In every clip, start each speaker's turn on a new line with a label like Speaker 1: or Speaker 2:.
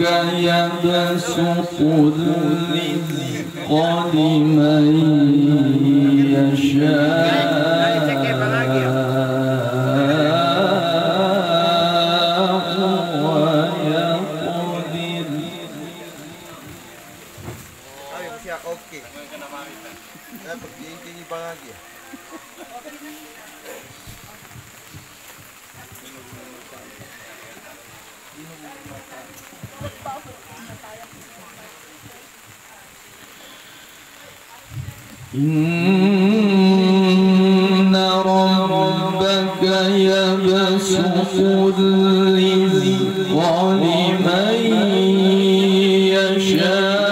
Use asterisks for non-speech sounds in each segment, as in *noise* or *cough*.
Speaker 1: ربك يبسط الرزق لمن يشاء
Speaker 2: okay. Dapat
Speaker 1: إن ربك يبسط الرزق لمن يشاء.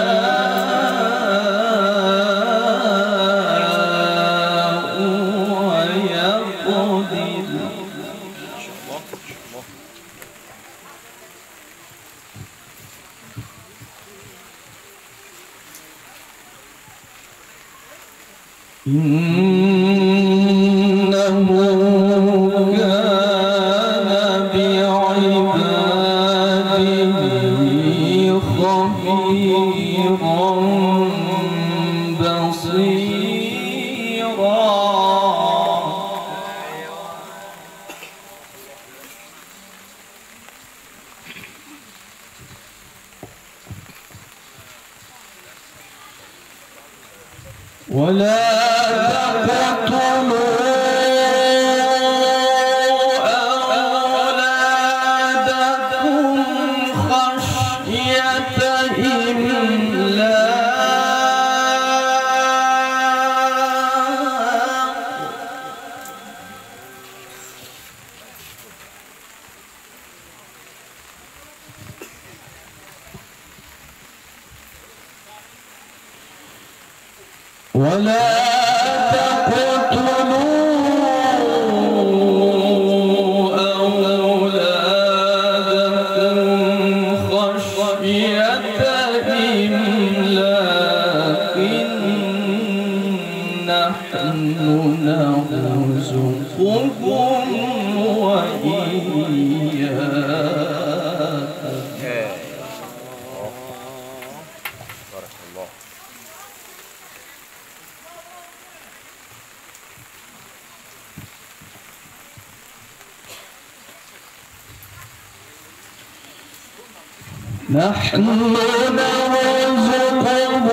Speaker 1: Campeão. ولا نحن نرزقهم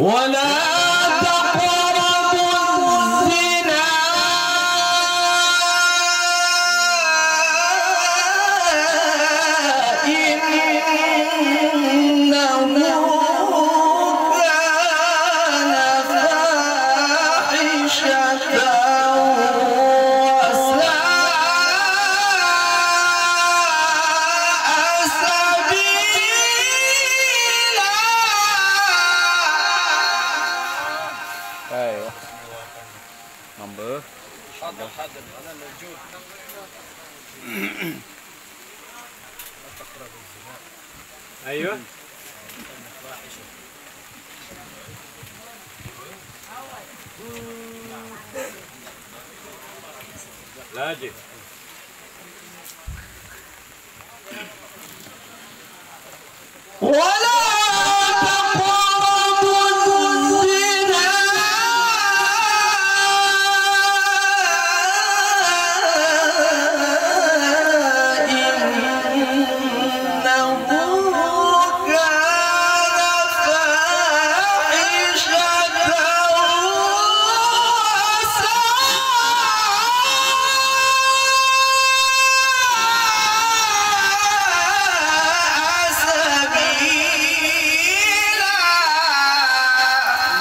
Speaker 1: ولا
Speaker 3: أيوه. لاجئ.
Speaker 1: ولا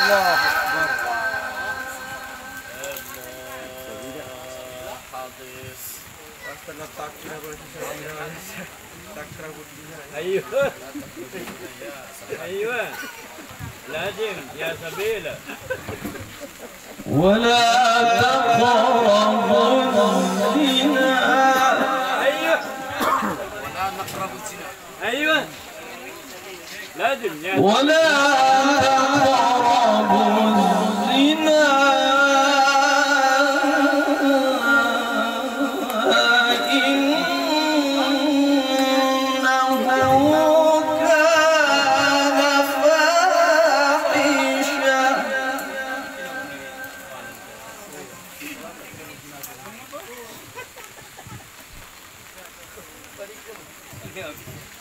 Speaker 2: الله أكبر
Speaker 3: أيوه أيوه لازم يا سبيله
Speaker 1: ولا تقربوا الزنا
Speaker 3: أيوه
Speaker 1: ولا نقربوا الزنا أيوه كان فاحشا إنه كان *laughs*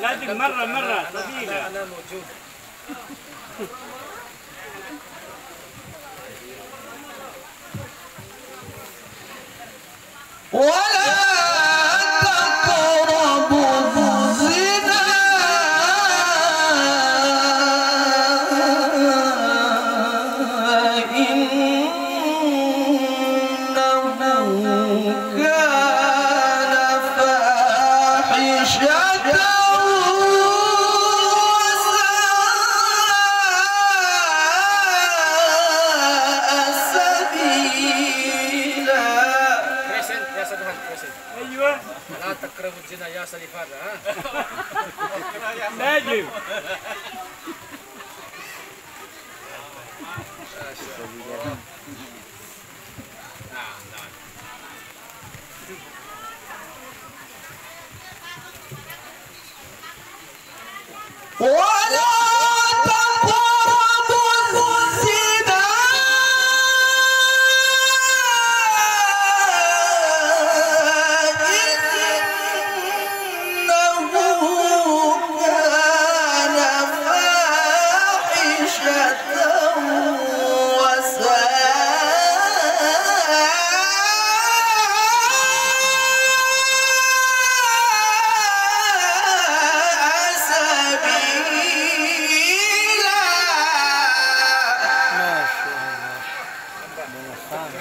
Speaker 3: لازم مرة مرة سبيله
Speaker 2: Ana موجود.
Speaker 1: ولا تقربوا
Speaker 2: salifada, ha? *laughs*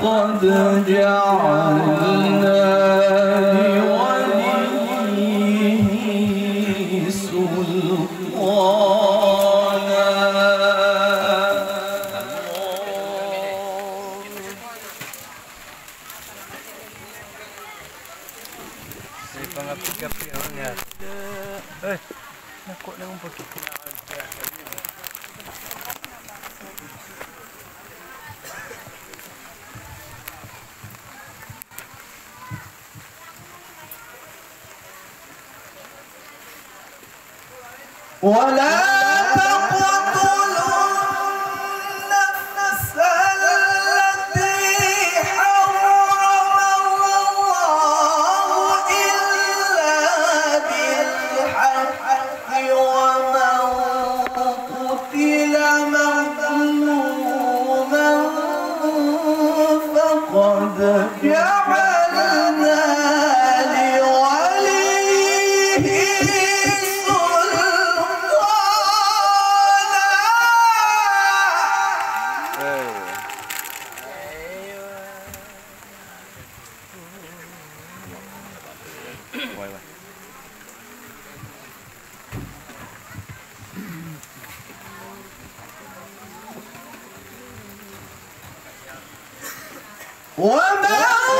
Speaker 1: فقد جعلنا لوليه سلطانا
Speaker 2: Si pangapi-kapi ako niya. Eh, nako na mong pagkita.
Speaker 1: ولا quay quay One down!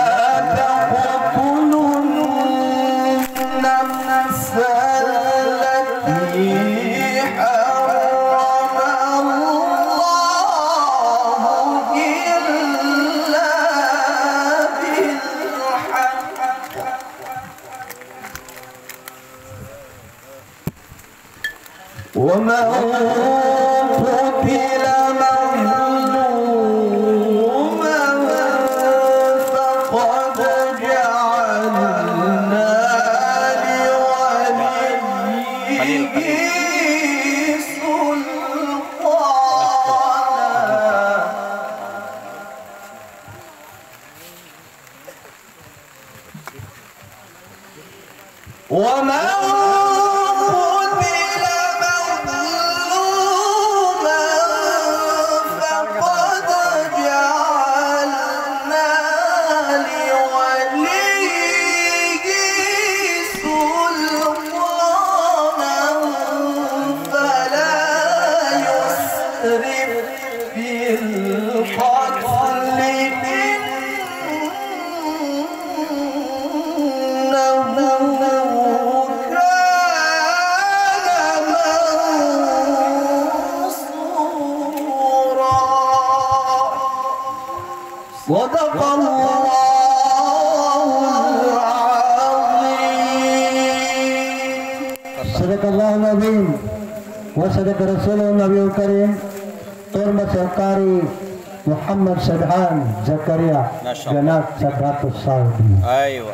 Speaker 1: Oh. صدق الله
Speaker 4: صدق الله العظيم وصدق رسوله النبي الكريم ترمى محمد سبحان زكريا جناب سكرات الصاوي
Speaker 2: أيوه.